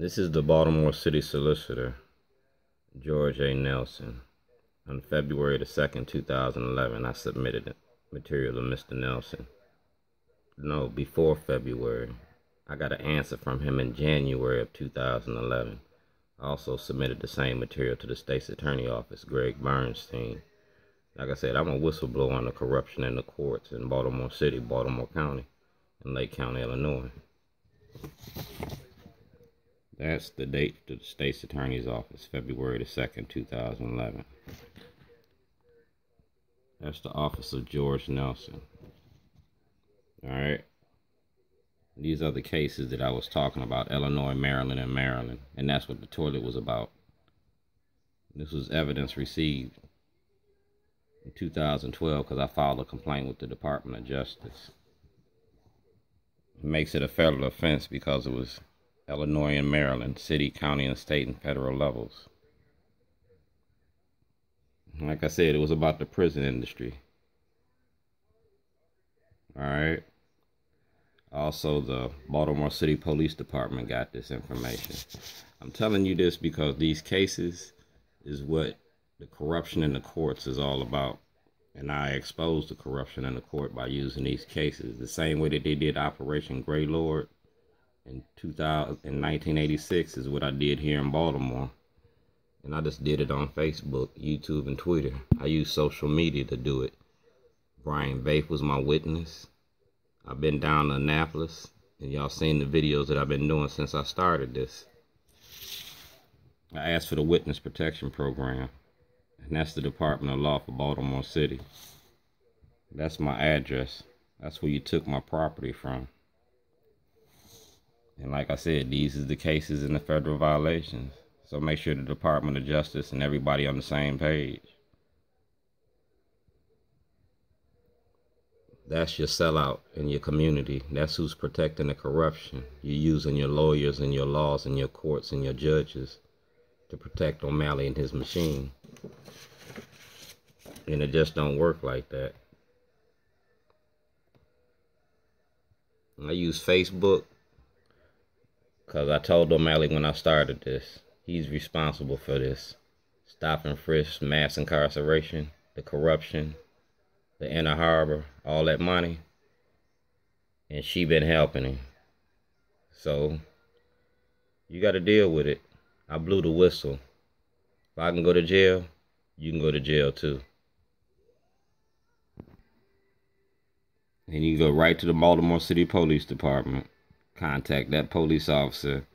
This is the Baltimore City Solicitor, George A. Nelson. On February the 2nd, 2011, I submitted material to Mr. Nelson. No, before February. I got an answer from him in January of 2011. I also submitted the same material to the state's attorney office, Gregg Bernstein. Like I said, I'm a whistleblower on the corruption in the courts in Baltimore City, Baltimore County, and Lake County, Illinois. That's the date to the state's attorney's office, February the 2nd, 2011. That's the office of George Nelson. All right. These are the cases that I was talking about Illinois, Maryland, and Maryland. And that's what the toilet was about. This was evidence received in 2012 because I filed a complaint with the Department of Justice. It makes it a federal offense because it was Illinois and Maryland, city, county, and state and federal levels. Like I said, it was about the prison industry. All right. Also, the Baltimore City Police Department got this information. I'm telling you this because these cases is what the corruption in the courts is all about. And I exposed the corruption in the court by using these cases. The same way that they did Operation Greylord in 2000 in 1986 is what I did here in Baltimore. And I just did it on Facebook, YouTube, and Twitter. I used social media to do it. Brian Baith was my witness. I've been down to Annapolis, and y'all seen the videos that I've been doing since I started this. I asked for the Witness Protection Program, and that's the Department of Law for Baltimore City. That's my address. That's where you took my property from. And like I said, these is the cases in the federal violations. So make sure the Department of Justice and everybody on the same page. That's your sellout in your community. That's who's protecting the corruption. You're using your lawyers and your laws and your courts and your judges to protect O'Malley and his machine. And it just don't work like that. I use Facebook because I told O'Malley when I started this, he's responsible for this. Stop and frisk, mass incarceration, the corruption, the inner harbor, all that money. And she been helping him. So, you got to deal with it. I blew the whistle. If I can go to jail, you can go to jail too. And you go right to the Baltimore City Police Department contact that police officer,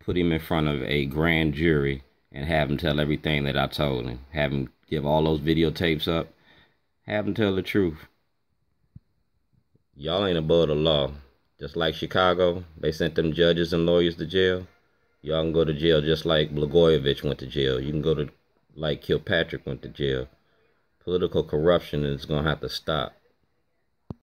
put him in front of a grand jury, and have him tell everything that I told him. Have him give all those videotapes up. Have him tell the truth. Y'all ain't above the law. Just like Chicago, they sent them judges and lawyers to jail. Y'all can go to jail just like Blagojevich went to jail. You can go to like Kilpatrick went to jail. Political corruption is going to have to stop.